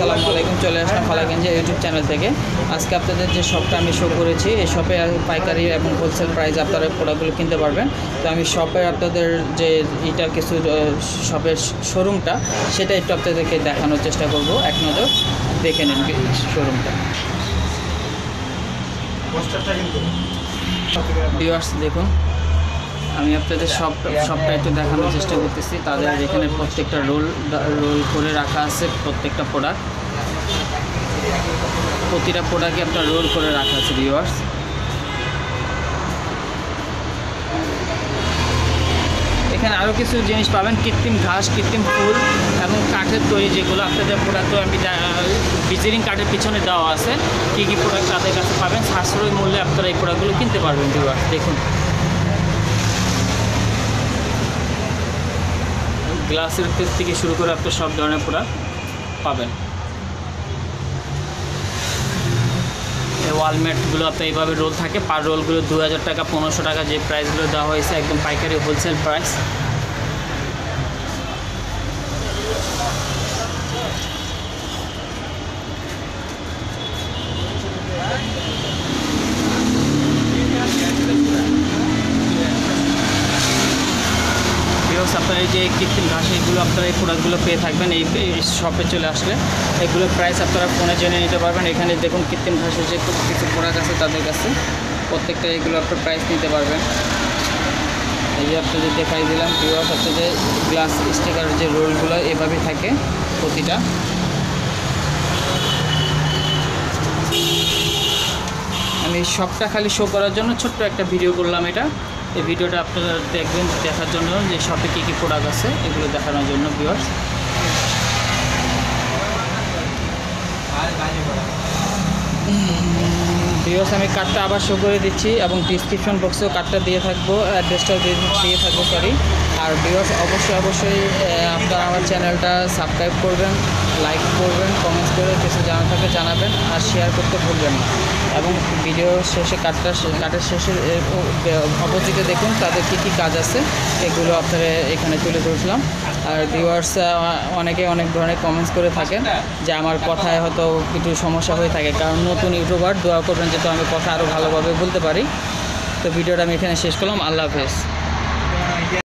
আসসালামু আলাইকুম চলে আসলাম ফালাগঞ্জ ইউটিউব চ্যানেল থেকে। আজকে আপনাদের যে শপটা আমি শো করেছি এই শপে পাইকারি এবং হোলসেল প্রাইস আপনারা প্রোডাক্টগুলো কিনতে পারবেন। তো আমি শপে আপনাদের যে এটা কিছু শপের শোরুমটা সেটা একটু আপনাদেরকে দেখানোর চেষ্টা করব। এক নজর দেখে নিন শোরুমটা ভিউয়ার্স দেখুন। আমি আপনাদের সব সবটা একটু দেখানোর চেষ্টা করতেছি। তাদের এখানে প্রত্যেকটা রোল রোল করে রাখা আছে প্রত্যেকটা প্রোডাক্ট প্রতিটা প্রোডাক্টই আপনার রোল করে রাখা আছে ভিউয়ার্স এখানে আরও কিছু জিনিস পাবেন, কৃত্রিম ঘাস, কৃত্রিম ফুল এবং কাঠের তৈরি যেগুলো আপনাদের প্রোডাক্ট আমি ভিজিটিং কার্ডের পিছনে দেওয়া আছে। কী কী প্রোডাক্ট তাদের কাছে পাবেন, সাশ্রয় মূল্যে আপনারা এই প্রোডাক্টগুলো কিনতে পারবেন দেখুন। গ্লাসের থেকে শুরু করে আপনি সব ধরনের প্রোডাক্ট পাবেন। ওয়ালমেটগুলো আপনার এইভাবে রোল থাকে। পার রোলগুলো দু হাজার টাকা, পনেরোশো টাকা যে প্রাইসগুলো দেওয়া হয়েছে, একদম পাইকারি হোলসেল প্রাইস ভিউস আপনার এই যে কৃত্রিম ঘাস এইগুলো আপনারা এই প্রোডাক্টগুলো পেয়ে থাকবেন, এই শপে চলে আসলে। এগুলো প্রাইস আপনারা ফোনে জেনে নিতে পারবেন। এখানে দেখুন কৃত্রিম ঘাসের যে কিছু প্রোডাক্ট আছে তাদের কাছে, প্রত্যেকটা এগুলো আপনার প্রাইস নিতে পারবেন। এই যে আপনাদের দেখাই দিলাম ভিউয়ার্স আপনাদের গ্লাস স্টিকারের যে রোলগুলো এভাবেই থাকে প্রতিটা। আমি সবটা খালি শো করার জন্য ছোট্ট একটা ভিডিও করলাম এটা। এই ভিডিওটা আপনারা দেখবেন, দেখার জন্য যে শপে কী কী প্রোডাক্ট আছে, এগুলো দেখানোর জন্য ভিউয়ার্স ভিউয়ার্স আমি কার্ডটা আবার শো করে দিচ্ছি এবং ডিসক্রিপশন বক্সেও কার্ডটা দিয়ে থাকব অ্যাড্রেসটাও দিয়ে থাকব সরি আর ভিউয়ার্স অবশ্যই অবশ্যই আপনারা আমার চ্যানেলটা সাবস্ক্রাইব করবেন লাইক করে কিছু জানা থাকে জানাবেন আর শেয়ার করতে ভুলবেন না। এবং ভিডিও শেষে কার্ডটা কার্ডের শেষে অপোজিটে দেখুন তাদের কী কী কাজ আছে, এগুলো আপনারা এখানে তুলে ধরছিলাম আর ভিউয়ার্স অনেকে অনেক ধরনের কমেন্টস করে থাকেন যে আমার কথায় হয়তো কিছু সমস্যা হয়ে থাকে। কারণ নতুন ইউটিউবার দোয়া করবেন যাতে আমি কথা আরও ভালোভাবে বলতে পারি। তো ভিডিওটা আমি এখানে শেষ করলাম। আল্লাহ হাফেজ।